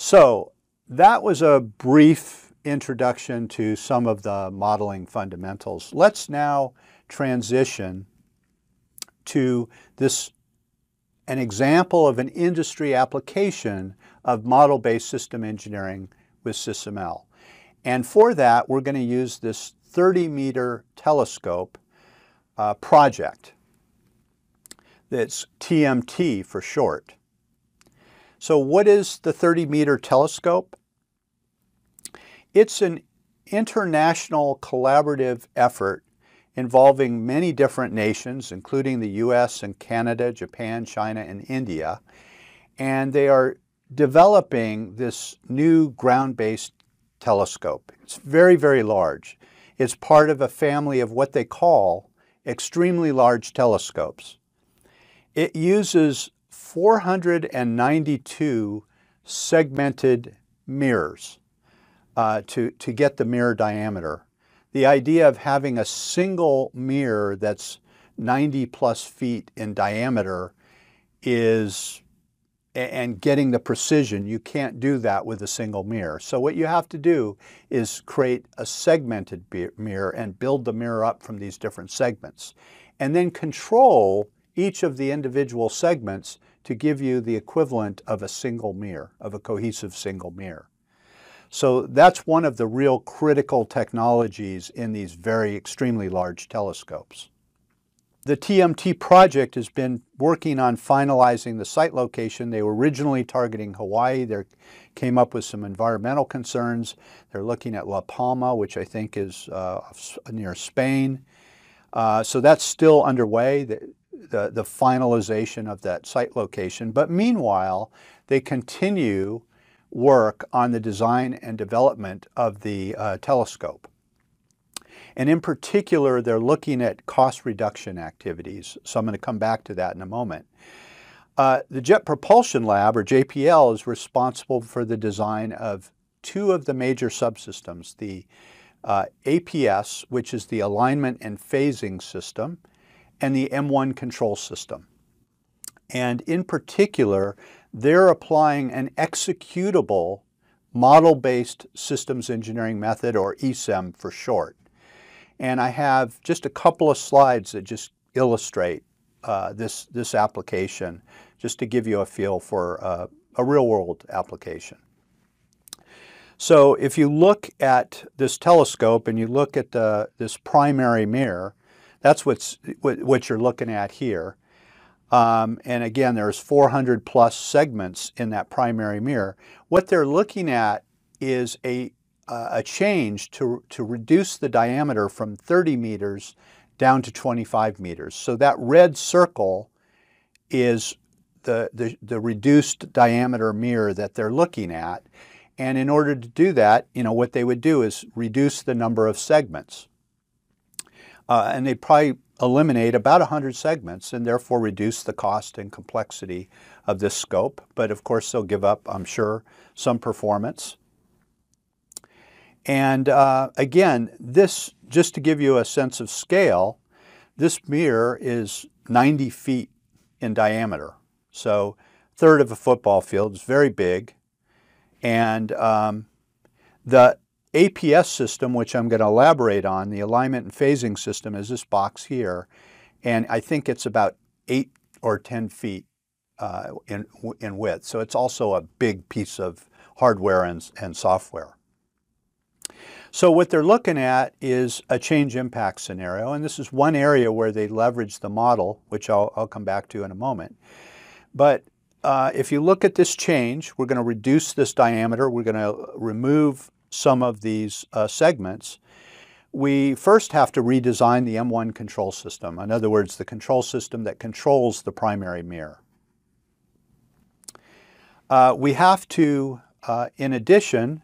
So that was a brief introduction to some of the modeling fundamentals. Let's now transition to this an example of an industry application of model-based system engineering with SysML. And for that, we're going to use this 30-meter telescope uh, project. That's TMT for short. So what is the 30-meter telescope? It's an international collaborative effort involving many different nations, including the US and Canada, Japan, China, and India. And they are developing this new ground-based telescope. It's very, very large. It's part of a family of what they call extremely large telescopes. It uses 492 segmented mirrors uh, to, to get the mirror diameter. The idea of having a single mirror that's 90 plus feet in diameter is, and getting the precision, you can't do that with a single mirror. So what you have to do is create a segmented mirror and build the mirror up from these different segments. And then control each of the individual segments to give you the equivalent of a single mirror, of a cohesive single mirror. So that's one of the real critical technologies in these very extremely large telescopes. The TMT project has been working on finalizing the site location. They were originally targeting Hawaii. They came up with some environmental concerns. They're looking at La Palma, which I think is uh, near Spain. Uh, so that's still underway the finalization of that site location. But meanwhile, they continue work on the design and development of the uh, telescope. And in particular, they're looking at cost reduction activities. So I'm going to come back to that in a moment. Uh, the Jet Propulsion Lab, or JPL, is responsible for the design of two of the major subsystems, the uh, APS, which is the alignment and phasing system, and the M1 control system. And in particular, they're applying an executable model-based systems engineering method, or ESEM for short. And I have just a couple of slides that just illustrate uh, this, this application, just to give you a feel for uh, a real-world application. So if you look at this telescope and you look at the, this primary mirror, that's what's, what, you're looking at here. Um, and again, there's 400 plus segments in that primary mirror. What they're looking at is a, uh, a change to, to reduce the diameter from 30 meters down to 25 meters. So that red circle is the, the, the reduced diameter mirror that they're looking at. And in order to do that, you know, what they would do is reduce the number of segments. Uh, and they'd probably eliminate about 100 segments and therefore reduce the cost and complexity of this scope. But of course, they'll give up, I'm sure, some performance. And uh, again, this, just to give you a sense of scale, this mirror is 90 feet in diameter. So third of a football field, it's very big. And um, the APS system, which I'm going to elaborate on, the alignment and phasing system is this box here. And I think it's about 8 or 10 feet uh, in, in width. So it's also a big piece of hardware and, and software. So what they're looking at is a change impact scenario, and this is one area where they leverage the model, which I'll, I'll come back to in a moment. But uh, if you look at this change, we're going to reduce this diameter, we're going to remove some of these uh, segments, we first have to redesign the M1 control system. In other words, the control system that controls the primary mirror. Uh, we have to, uh, in addition,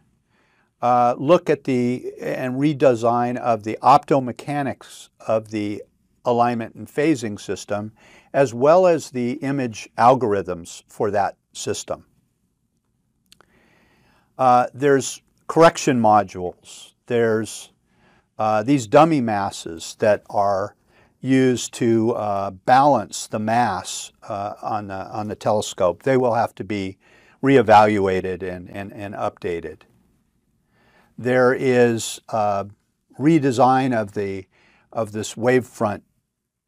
uh, look at the and redesign of the optomechanics of the alignment and phasing system, as well as the image algorithms for that system. Uh, there's correction modules. There's uh, these dummy masses that are used to uh, balance the mass uh, on, the, on the telescope. They will have to be reevaluated and, and, and updated. There is a redesign of, the, of this wavefront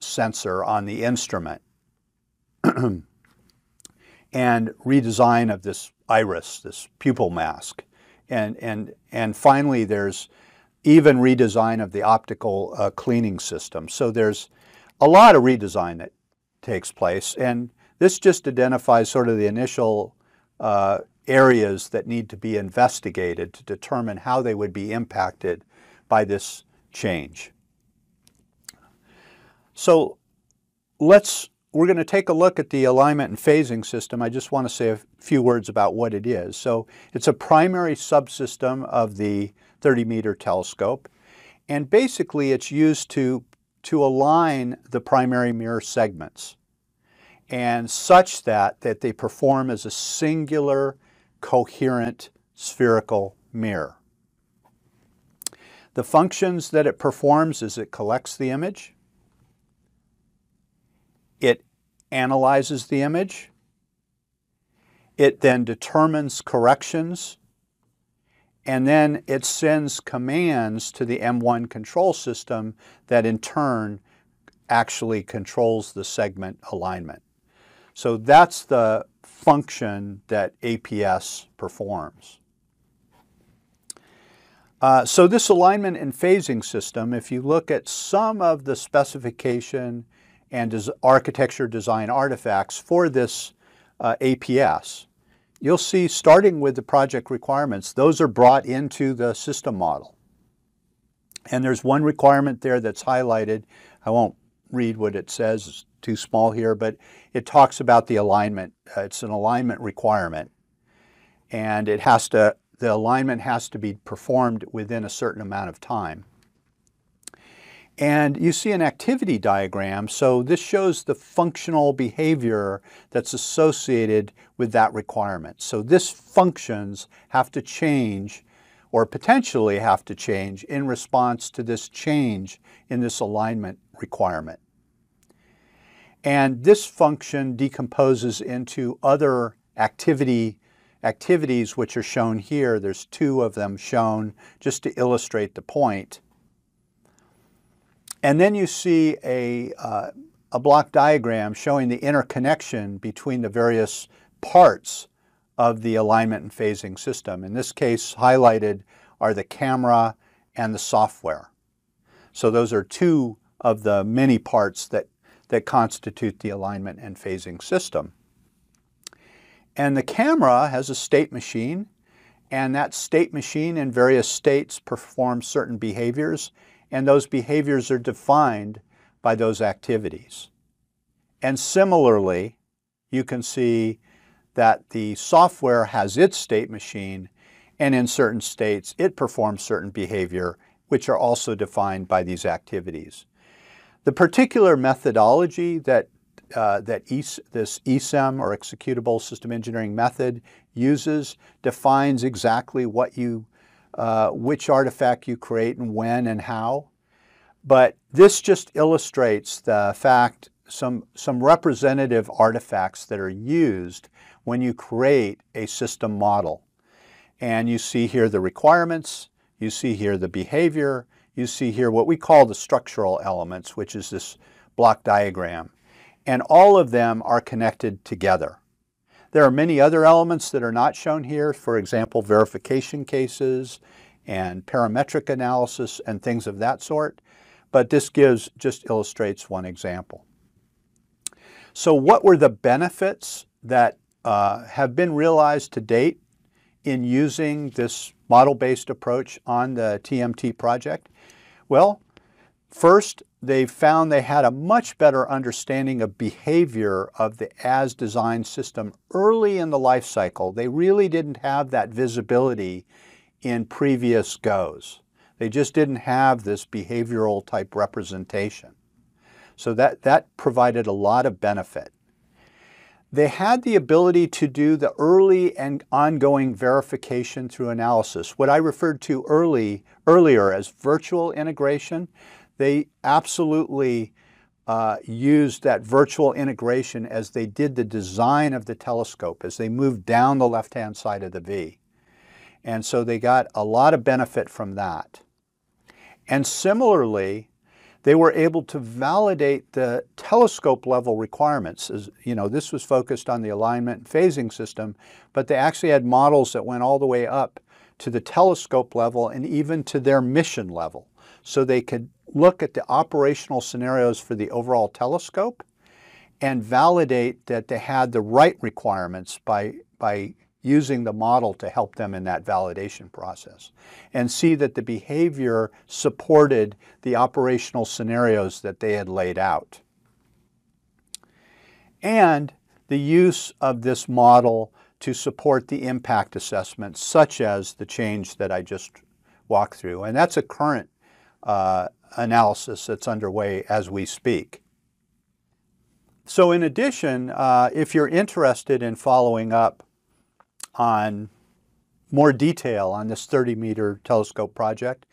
sensor on the instrument and redesign of this iris, this pupil mask. And, and, and finally, there's even redesign of the optical uh, cleaning system. So there's a lot of redesign that takes place. And this just identifies sort of the initial uh, areas that need to be investigated to determine how they would be impacted by this change. So let's, we're going to take a look at the alignment and phasing system. I just want to say a few words about what it is. So it's a primary subsystem of the 30 meter telescope. And basically it's used to, to align the primary mirror segments and such that, that they perform as a singular, coherent spherical mirror. The functions that it performs is it collects the image, it analyzes the image, it then determines corrections, and then it sends commands to the M1 control system that in turn actually controls the segment alignment. So that's the function that APS performs. Uh, so this alignment and phasing system, if you look at some of the specification and des architecture design artifacts for this uh, APS, you'll see starting with the project requirements, those are brought into the system model. And there's one requirement there that's highlighted. I won't read what it says, it's too small here, but it talks about the alignment. Uh, it's an alignment requirement. And it has to, the alignment has to be performed within a certain amount of time. And you see an activity diagram, so this shows the functional behavior that's associated with that requirement. So this functions have to change or potentially have to change in response to this change in this alignment requirement. And this function decomposes into other activity activities which are shown here. There's two of them shown just to illustrate the point. And then you see a, uh, a block diagram showing the interconnection between the various parts of the alignment and phasing system. In this case, highlighted are the camera and the software. So those are two of the many parts that, that constitute the alignment and phasing system. And the camera has a state machine, and that state machine in various states performs certain behaviors, and those behaviors are defined by those activities. And similarly, you can see that the software has its state machine, and in certain states, it performs certain behavior, which are also defined by these activities. The particular methodology that, uh, that ES, this ESEM or executable system engineering method uses defines exactly what you uh, which artifact you create and when and how. But this just illustrates the fact some, some representative artifacts that are used when you create a system model. And you see here the requirements, you see here the behavior, you see here what we call the structural elements, which is this block diagram. And all of them are connected together. There are many other elements that are not shown here, for example, verification cases and parametric analysis and things of that sort, but this gives, just illustrates one example. So what were the benefits that uh, have been realized to date in using this model-based approach on the TMT project? Well, first, they found they had a much better understanding of behavior of the as-designed system early in the life cycle. They really didn't have that visibility in previous goes. They just didn't have this behavioral type representation. So that, that provided a lot of benefit. They had the ability to do the early and ongoing verification through analysis. What I referred to early, earlier as virtual integration, they absolutely uh, used that virtual integration as they did the design of the telescope, as they moved down the left-hand side of the V. And so they got a lot of benefit from that. And similarly, they were able to validate the telescope level requirements. As, you know, this was focused on the alignment and phasing system, but they actually had models that went all the way up to the telescope level and even to their mission level. So they could look at the operational scenarios for the overall telescope and validate that they had the right requirements by, by using the model to help them in that validation process and see that the behavior supported the operational scenarios that they had laid out. And the use of this model to support the impact assessments, such as the change that I just walked through. And that's a current uh, analysis that's underway as we speak. So in addition, uh, if you're interested in following up on more detail on this 30 meter telescope project,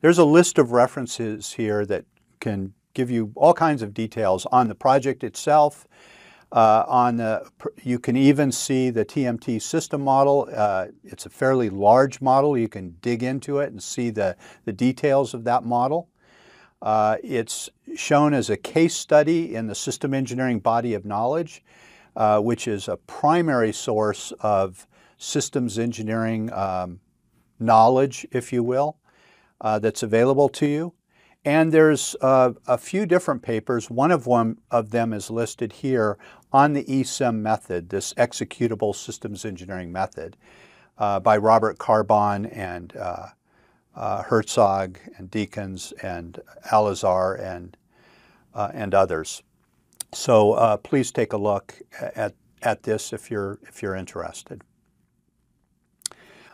there's a list of references here that can give you all kinds of details on the project itself. Uh, on the, you can even see the TMT system model. Uh, it's a fairly large model. You can dig into it and see the, the details of that model. Uh, it's shown as a case study in the system engineering body of knowledge, uh, which is a primary source of systems engineering um, knowledge, if you will, uh, that's available to you. And there's uh, a few different papers. One of, one of them is listed here on the ESEM method, this executable systems engineering method, uh, by Robert Karban and uh, Herzig and Dekens and Elaasar and, uh, and others. So uh, please take a look at, at this if you're, if you're interested.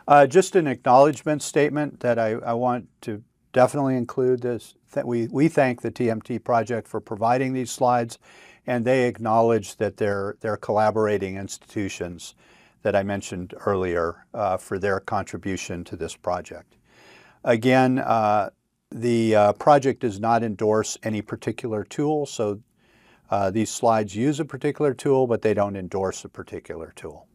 Uh, just an acknowledgement statement that I, I, want to definitely include this. We, we thank the TMT project for providing these slides and they acknowledge that they're, they're collaborating institutions that I mentioned earlier uh, for their contribution to this project. Again, uh, the uh, project does not endorse any particular tool, so uh, these slides use a particular tool, but they don't endorse a particular tool.